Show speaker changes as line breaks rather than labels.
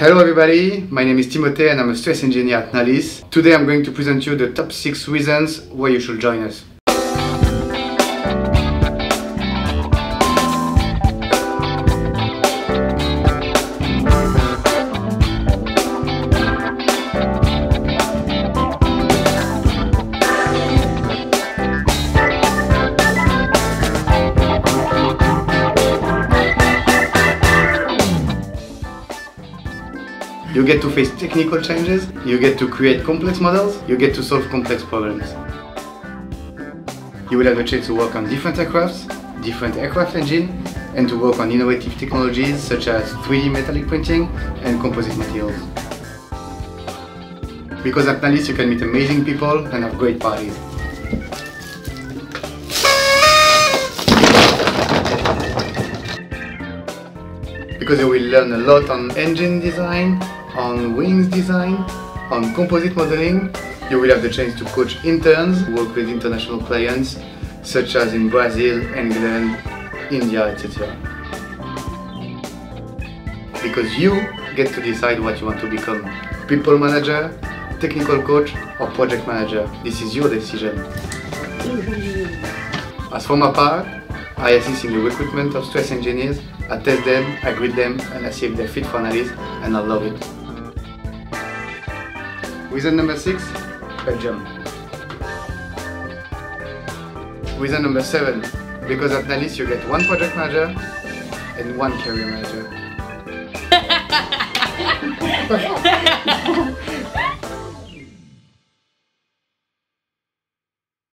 Hello everybody, my name is Timothée and I'm a stress engineer at Nalys. Today I'm going to present you the top 6 reasons why you should join us. You get to face technical challenges, you get to create complex models, you get to solve complex problems. You will have a chance to work on different aircrafts, different aircraft engines, and to work on innovative technologies such as 3D metallic printing and composite materials. Because at Nalys you can meet amazing people and have great parties. Because you will learn a lot on engine design, on wings design, on composite modeling. You will have the chance to coach interns, work with international clients such as in Brazil, England, India, etc. Because you get to decide what you want to become. People manager, technical coach or project manager. This is your decision. As for my part, I assist in the recruitment of stress engineers, I test them, I greet them and I see if they're fit for analysis and I love it. Reason number six, Belgium. Reason number seven, because at Nalys you get one project manager and one career manager.